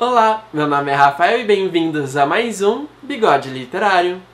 Olá, meu nome é Rafael e bem-vindos a mais um Bigode Literário.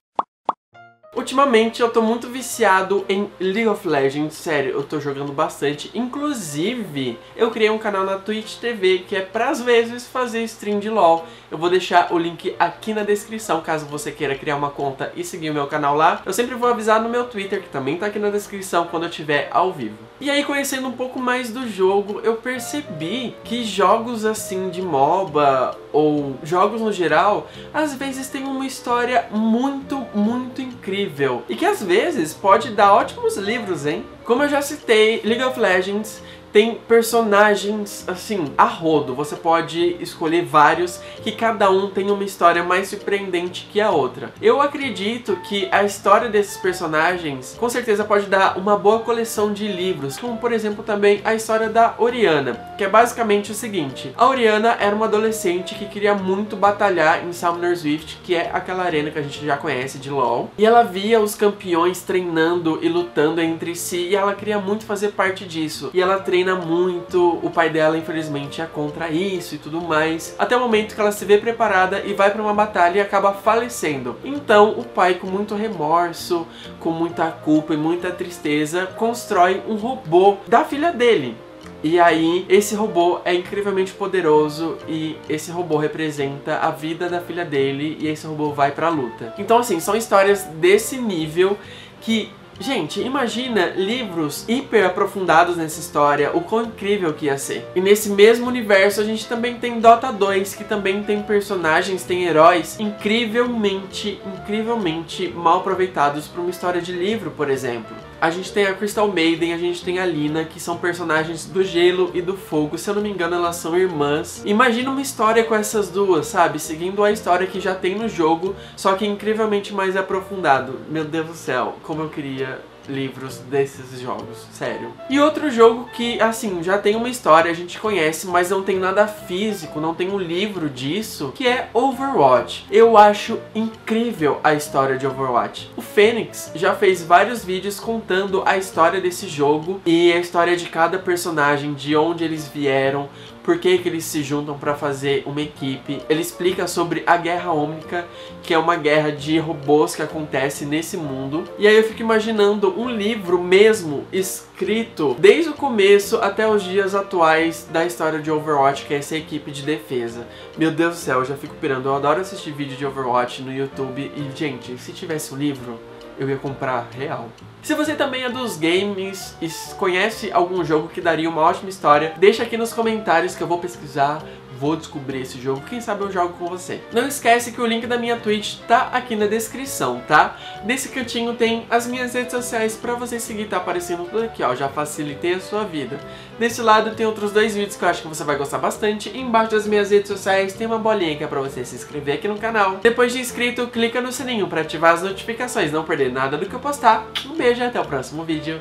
Ultimamente eu tô muito viciado em League of Legends, sério, eu tô jogando bastante. Inclusive, eu criei um canal na Twitch TV que é pra às vezes fazer stream de LoL. Eu vou deixar o link aqui na descrição caso você queira criar uma conta e seguir o meu canal lá. Eu sempre vou avisar no meu Twitter, que também tá aqui na descrição, quando eu estiver ao vivo. E aí, conhecendo um pouco mais do jogo, eu percebi que jogos assim de MOBA ou jogos no geral, às vezes tem uma história muito, muito incrível. E que às vezes pode dar ótimos livros, hein? Como eu já citei, League of Legends tem personagens, assim, a rodo. Você pode escolher vários que cada um tem uma história mais surpreendente que a outra. Eu acredito que a história desses personagens com certeza pode dar uma boa coleção de livros, como por exemplo também a história da Oriana, que é basicamente o seguinte. A Oriana era uma adolescente que queria muito batalhar em Summoner's Rift, que é aquela arena que a gente já conhece de LoL. E ela via os campeões treinando e lutando entre si e ela queria muito fazer parte disso. E ela treina treina muito, o pai dela infelizmente é contra isso e tudo mais, até o momento que ela se vê preparada e vai para uma batalha e acaba falecendo. Então o pai com muito remorso, com muita culpa e muita tristeza, constrói um robô da filha dele. E aí, esse robô é incrivelmente poderoso e esse robô representa a vida da filha dele e esse robô vai pra luta. Então, assim, são histórias desse nível que Gente, imagina livros hiper aprofundados nessa história, o quão incrível que ia ser. E nesse mesmo universo a gente também tem Dota 2, que também tem personagens, tem heróis incrivelmente, incrivelmente mal aproveitados para uma história de livro, por exemplo. A gente tem a Crystal Maiden, a gente tem a Lina, que são personagens do gelo e do fogo. Se eu não me engano, elas são irmãs. Imagina uma história com essas duas, sabe? Seguindo a história que já tem no jogo, só que incrivelmente mais aprofundado. Meu Deus do céu, como eu queria livros desses jogos, sério. E outro jogo que, assim, já tem uma história, a gente conhece, mas não tem nada físico, não tem um livro disso, que é Overwatch. Eu acho incrível a história de Overwatch. O Fênix já fez vários vídeos contando a história desse jogo e a história de cada personagem, de onde eles vieram, por que, que eles se juntam para fazer uma equipe. Ele explica sobre a Guerra Ômnica, que é uma guerra de robôs que acontece nesse mundo. E aí eu fico imaginando um livro mesmo escrito desde o começo até os dias atuais da história de Overwatch, que é essa equipe de defesa. Meu Deus do céu, eu já fico pirando. Eu adoro assistir vídeo de Overwatch no YouTube e, gente, se tivesse um livro, eu ia comprar real. Se você também é dos games e conhece algum jogo que daria uma ótima história, deixa aqui nos comentários que eu vou pesquisar, vou descobrir esse jogo, quem sabe eu jogo com você. Não esquece que o link da minha Twitch tá aqui na descrição, tá? Nesse cantinho tem as minhas redes sociais pra você seguir, tá aparecendo tudo aqui, ó, já facilitei a sua vida. Desse lado tem outros dois vídeos que eu acho que você vai gostar bastante, e embaixo das minhas redes sociais tem uma bolinha que é pra você se inscrever aqui no canal. Depois de inscrito, clica no sininho pra ativar as notificações, não perder nada do que eu postar. Um beijo e até o próximo vídeo.